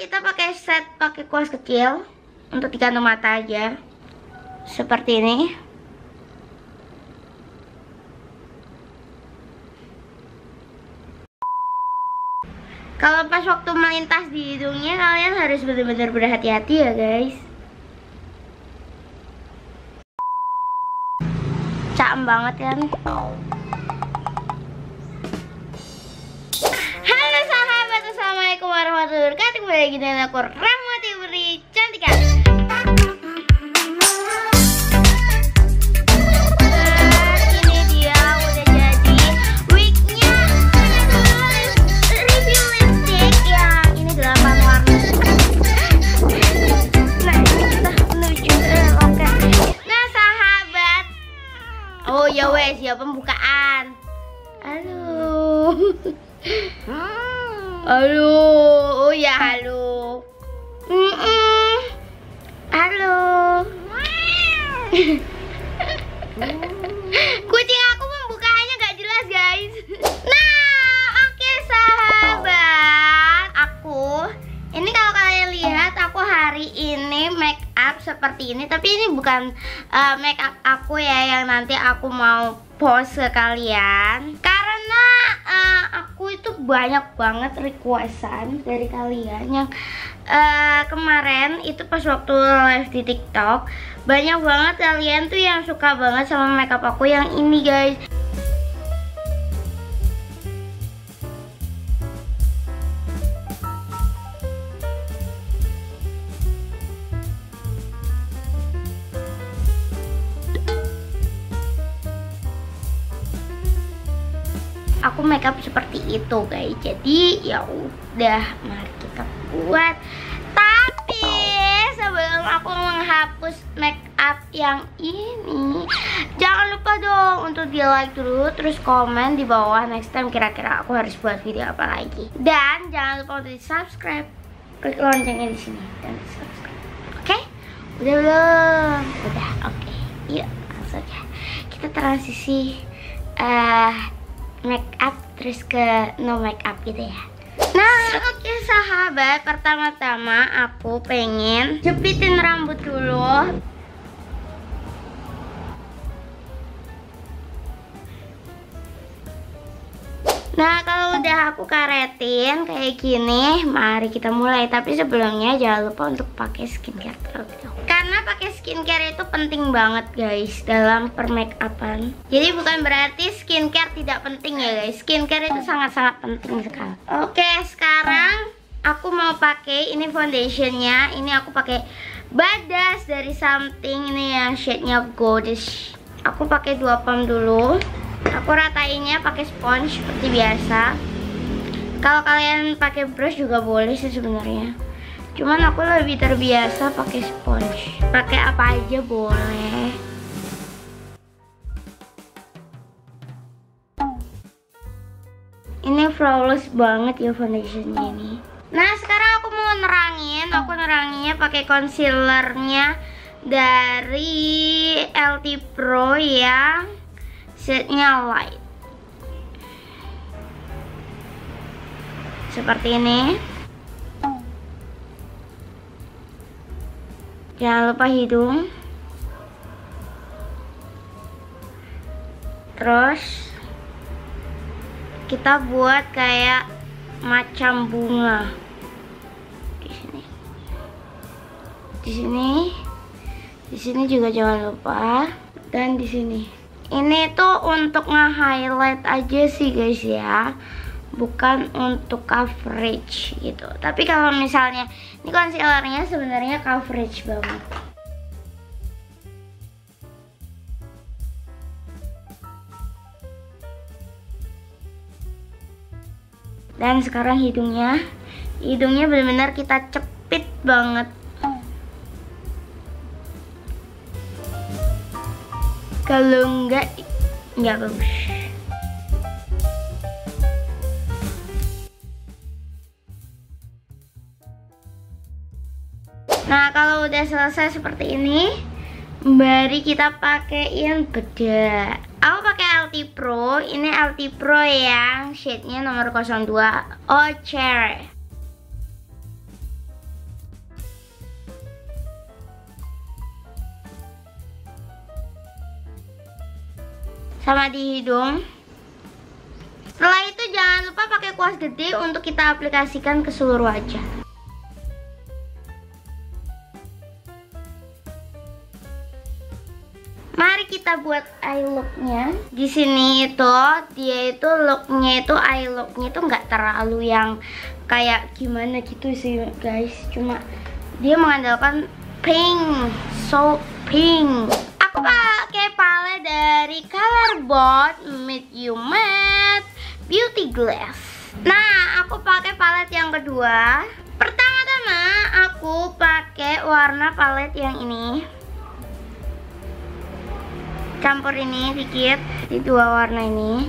kita pakai set pakai kuas kecil untuk digantung mata aja. Seperti ini. Kalau pas waktu melintas di hidungnya kalian harus benar-benar berhati-hati ya guys. Caem banget kan? Kembali lagi dengan aku Rahmati Beri Cantika. Oh ya wes ya pembukaan. Halo. Halo, oh ya halo. Mm-mm. Halo. Kucing aku pembukaannya gak jelas guys. Nah, oke sahabat, aku ini kalau kalian lihat aku hari ini make up seperti ini, tapi ini bukan uh, make up aku ya yang nanti aku mau post ke kalian. Karena uh, aku itu banyak banget requestan dari kalian yang uh, kemarin itu pas waktu live di TikTok banyak banget kalian tuh yang suka banget sama makeup aku yang ini guys. Aku makeup seperti itu guys. Jadi ya udah mari kita buat. Tapi sebelum aku menghapus makeup yang ini jangan lupa dong untuk di like dulu terus komen di bawah next time kira-kira aku harus buat video apa lagi. Dan jangan lupa untuk di subscribe klik loncengnya di sini dan subscribe oke? Udah belum? Udah oke. Yuk langsung aja. Kita transisi eh make up terus ke no make up gitu ya. Nah oke okay, sahabat. Pertama-tama aku pengen jepitin rambut dulu Nah kalau udah aku karetin kayak gini mari kita mulai. Tapi sebelumnya jangan lupa untuk pakai skincare terlebih dahulu. Karena pakai skincare itu penting banget guys dalam permakeupan jadi bukan berarti skincare tidak penting ya guys. Skincare itu sangat-sangat penting sekali. Oke sekarang aku mau pakai ini foundationnya. Ini aku pakai badas dari something ini yang shade-nya goldish. Aku pakai dua pump dulu aku ratainnya pakai sponge seperti biasa. Kalau kalian pakai brush juga boleh sih sebenarnya. Cuman aku lebih terbiasa pakai sponge. Pakai apa aja boleh. Ini flawless banget ya foundationnya ini. Nah sekarang aku mau nerangin. Aku neranginnya pakai concealernya dari LT Pro yang setnya light seperti ini. Jangan lupa hidung. Terus kita buat kayak macam bunga. Di sini. Di sini. Di sini juga jangan lupa. Dan di sini ini tuh untuk nge-highlight aja sih guys ya. Bukan untuk coverage gitu. Tapi kalau misalnya ini concealernya sebenarnya coverage banget. Dan sekarang hidungnya hidungnya benar-benar kita cepit banget kalau enggak enggak bagus. Nah kalau udah selesai seperti ini Mari kita pakaiin bedak. Aku pakai LT Pro. Ini LT Pro yang shade-nya nomor 02 Oh sama di hidung setelah itu jangan lupa pakai kuas gede untuk kita aplikasikan ke seluruh wajah Mari kita buat eye looknya. Di sini itu dia itu looknya itu eye looknya itu nggak terlalu yang kayak gimana gitu sih guys. Cuma dia mengandalkan pink, so pink. Dari Colorbot Meet You Matte Beauty Glass. Nah, aku pakai palet yang kedua. Pertama-tama aku pakai warna palet yang ini campur ini dikit di dua warna ini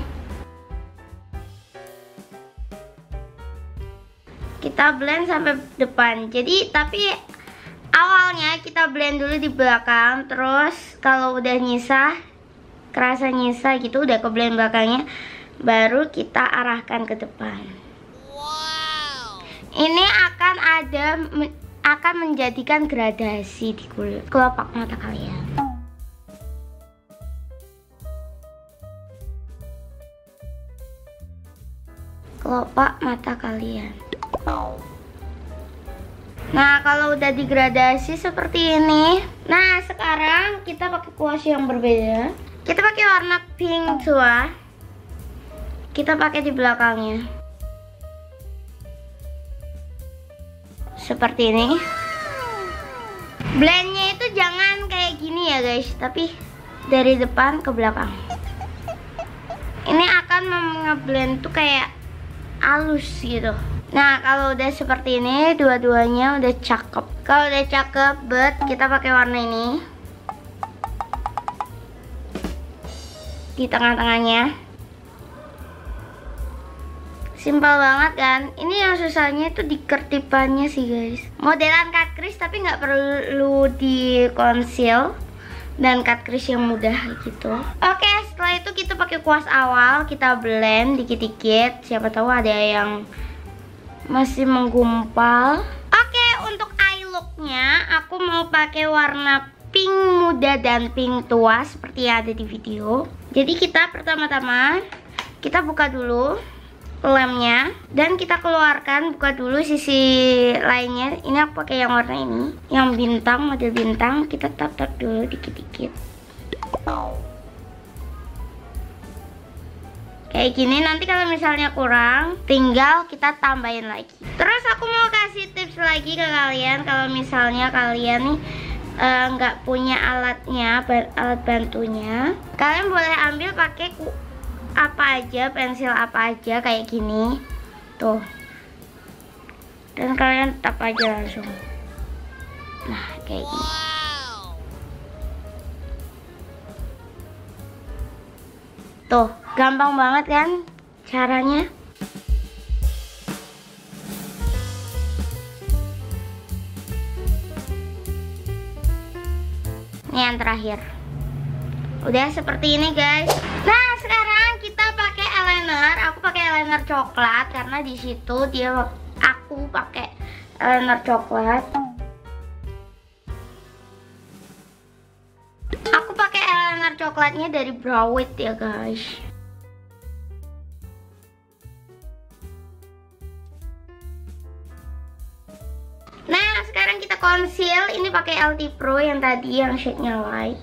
kita blend sampai depan jadi tapi awalnya kita blend dulu di belakang terus kalau udah nyisa kerasa nyisa gitu udah ke blend belakangnya baru kita arahkan ke depan. Wow. ini akan ada akan menjadikan gradasi di kulit kelopak mata kalian. Kelopak mata kalian. Nah kalau udah digradasi seperti ini Nah sekarang kita pakai kuas yang berbeda Kita pakai warna pink tua. Kita pakai di belakangnya. Seperti ini. Blendnya itu jangan kayak gini ya guys. Tapi dari depan ke belakang. Ini akan ngeblend tuh kayak halus gitu. Nah kalau udah seperti ini dua-duanya udah cakep. Kalau udah cakep bet kita pakai warna ini Di tengah-tengahnya. Simpel banget kan? Ini yang susahnya itu di kertipannya sih guys. Modelan cut crease tapi nggak perlu di conceal dan cut crease yang mudah gitu. Oke setelah itu kita pakai kuas awal kita blend dikit-dikit. Siapa tahu ada yang masih menggumpal. Oke untuk eye looknya aku mau pakai warna pink muda dan pink tua seperti yang ada di video. Jadi kita pertama-tama kita buka dulu lemnya. Dan kita keluarkan buka dulu sisi lainnya. Ini aku pakai yang warna ini yang bintang model bintang. Kita tap tap dulu dikit-dikit. Kayak gini nanti kalau misalnya kurang tinggal kita tambahin lagi. Terus aku mau kasih tips lagi ke kalian. Kalau misalnya kalian nih nggak uh, punya alatnya alat bantunya kalian boleh ambil pakai apa aja pensil apa aja kayak gini. Tuh. Dan kalian tap aja langsung. Nah kayak gini. Tuh gampang banget kan caranya ini yang terakhir. Udah seperti ini guys. Nah eyeliner. Aku pakai eyeliner coklat karena di situ dia aku pakai eyeliner coklat. Aku pakai eyeliner coklatnya dari Browit ya guys sekarang kita conceal. Ini pakai LT Pro yang tadi yang shade-nya light.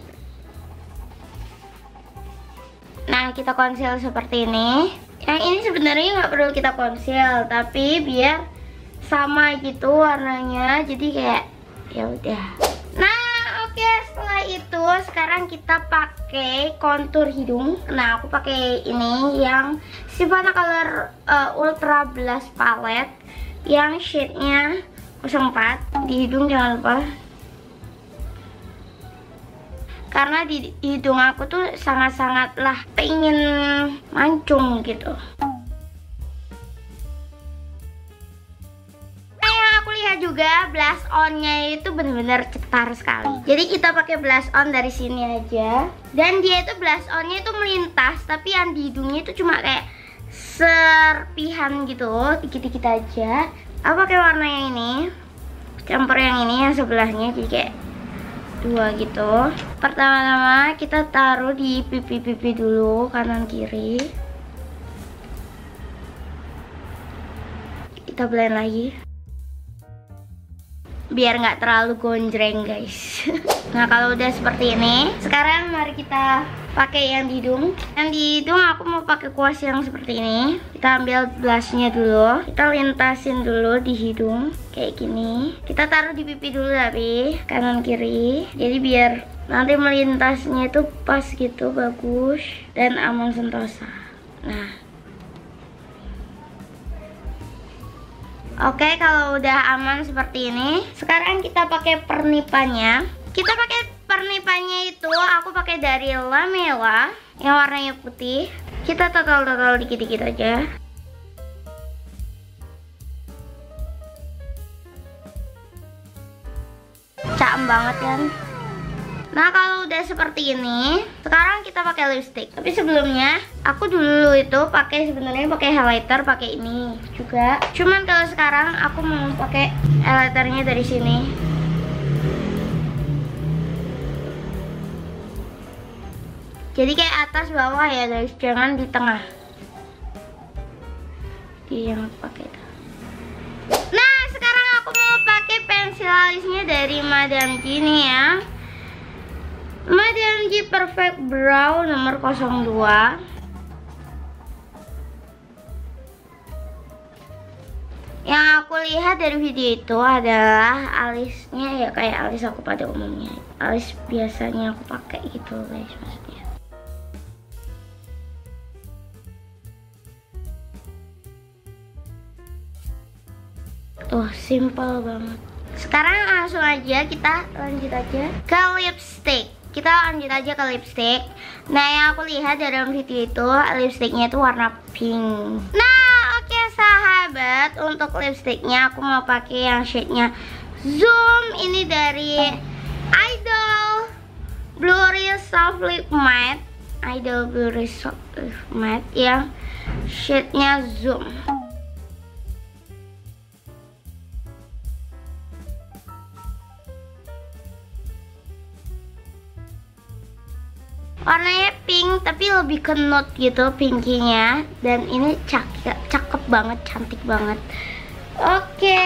Nah, kita konsil seperti ini. Yang ini sebenarnya nggak perlu kita konsil, tapi biar sama gitu warnanya. Jadi kayak ya udah. Nah, oke okay, setelah itu sekarang kita pakai kontur hidung. Nah, aku pakai ini yang Sivana Color uh, Ultra Blast Palette yang shade-nya 04 di hidung jangan lupa. Karena di hidung aku tuh sangat-sangatlah pengen mancung gitu. Nah juga blush onnya itu bener-bener cetar sekali. Jadi kita pakai blush on dari sini aja. Dan dia itu blush onnya itu melintas tapi yang di hidungnya itu cuma kayak serpihan gitu dikit-dikit aja aku pakai warna yang ini. Campur yang ini yang sebelahnya jadi kayak dua gitu. Pertama-tama kita taruh di pipi-pipi dulu kanan kiri. Kita blend lagi. Biar nggak terlalu gonjreng guys. Nah kalau udah seperti ini sekarang mari kita pakai yang di hidung. Yang di hidung aku mau pakai kuas yang seperti ini. Kita ambil blushnya dulu. Kita lintasin dulu di hidung kayak gini. Kita taruh di pipi dulu tapi kanan kiri. Jadi biar nanti melintasnya itu pas gitu bagus dan aman sentosa. Nah. Oke, kalau udah aman seperti ini, sekarang kita pakai pernipannya. Kita pakai pernipannya itu aku pakai dari Lamela yang warnanya putih. Kita total-total dikit-dikit aja. Caem banget kan? Nah kalau udah seperti ini, sekarang kita pakai lipstick. Tapi sebelumnya, aku dulu itu pakai sebenarnya pakai highlighter, pakai ini juga. Cuman kalau sekarang aku mau pakai highlighternya dari sini. Jadi kayak atas bawah ya guys, jangan di tengah. Di yang pakai itu. Nah sekarang aku mau pakai pensil alisnya dari Madame Gini ya. Madame G Perfect Brow nomor 02 Yang aku lihat dari video itu adalah alisnya ya kayak alis aku pada umumnya Alis biasanya aku pakai gitu guys Tuh simple banget. Sekarang langsung aja kita lanjut aja ke lipstick. Kita lanjut aja ke lipstick. Nah yang aku lihat dalam video itu lipsticknya itu warna pink. Nah oke okay, sahabat. Untuk lipsticknya aku mau pakai yang shade-nya zoom. Ini dari idol blurry soft lip matte. Idol blurry soft lip matte yang shade-nya zoom warnanya pink tapi lebih ke nude gitu pinkinya. Dan ini cakep cakep banget cantik banget. Oke.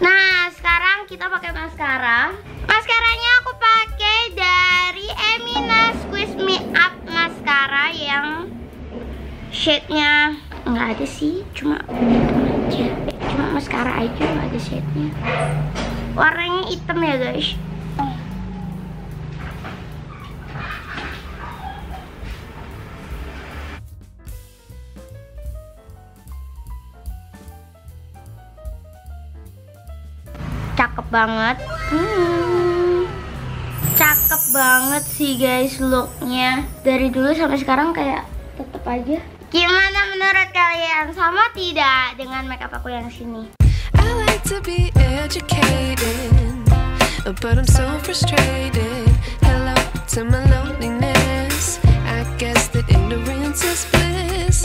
Nah sekarang kita pakai maskara. Maskaranya aku pakai dari Emina. Squeeze Me Up maskara yang shade-nya nggak ada sih cuma aja cuma maskara aja nggak ada shade-nya. Warnanya hitam ya guys banget. Hmm, cakep banget sih guys looknya. Dari dulu sampai sekarang kayak tetep aja. Gimana menurut kalian? Sama tidak dengan makeup aku yang sini? I like to be educated but I'm so frustrated. Hello to my loneliness. I guess that ignorance is bliss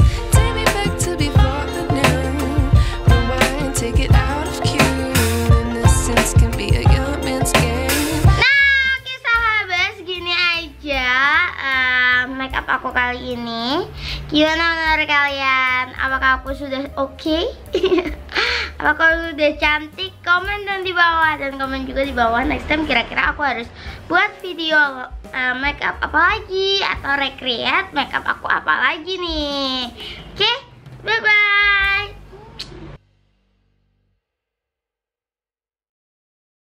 makeup aku kali ini. Gimana menurut kalian? Apakah aku sudah oke? Okay? apakah sudah cantik? Komen dan di bawah. Dan komen juga di bawah next time kira-kira aku harus buat video uh, makeup apa lagi? Atau recreate makeup aku apa lagi nih? Oke okay? bye bye